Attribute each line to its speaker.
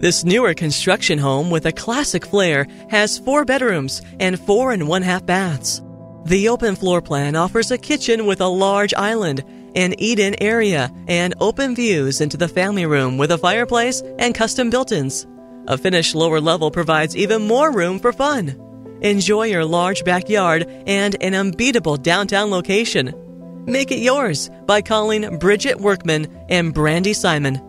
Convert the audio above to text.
Speaker 1: This newer construction home with a classic flair has four bedrooms and four and one half baths. The open floor plan offers a kitchen with a large island, an eat-in area, and open views into the family room with a fireplace and custom built-ins. A finished lower level provides even more room for fun. Enjoy your large backyard and an unbeatable downtown location. Make it yours by calling Bridget Workman and Brandy Simon